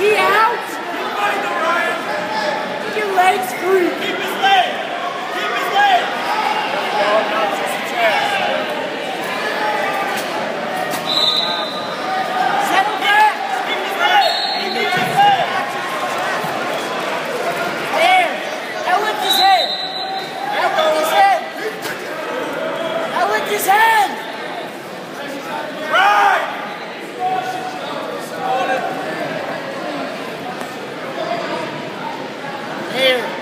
he out? Get your legs free. Keep his leg! Keep his leg! Settle back. Keep his leg! Keep his leg! There. Now lift his head. Now lift his head. Now lift his head. There.